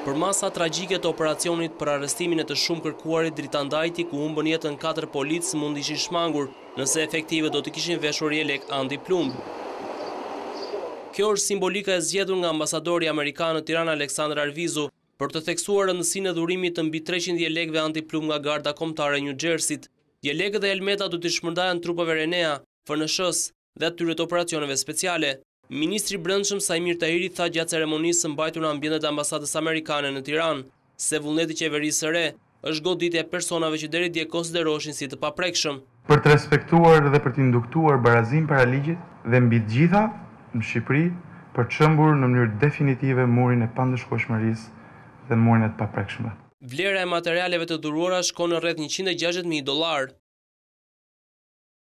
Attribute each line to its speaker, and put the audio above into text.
Speaker 1: Përmasat tragjike të operacionit për arrestimin e të shumëkërkuarit Dritan Dajti ku humbën jetën katër policë mund të ishin shmangur nëse efektivët do të kishin veshur jelek antiplumb. Kjo është simbolika e zgjedhur nga ambasadori amerikan në Tiranë Aleksandër Arvizu për të theksuar rëndësinë e dhurimit të mbi treqind jelekëve antiplumb nga Garda Kombëtare e Nju Xhersit. Jelekët dhe helmetat do t'i shpërndahen trupave RENEA, FNSH-së dhe atyre të operacioneve speciale. Ministri i Brendshëm Saimir Tahiri tha gjatë ceremonisë së mbajtur në ambientet e Ambasadës Amerikane në Tiranë, se vullneti i qeverisë së re është goditja e personave që deri dje konsideroheshin si të paprekshëm.
Speaker 2: Për të respektuar dhe për të induktuar barazinë para ligjit dhe mbi të gjitha, në Shqipëri, për të shembur në mënyrë definitive murin e pandëshkueshmërisë dhe murin e të paprekshëmve.
Speaker 1: Vlera e materialeve të dhuruara shkon në rreth njëqind e gjashtëdhjetë mijë dollarë.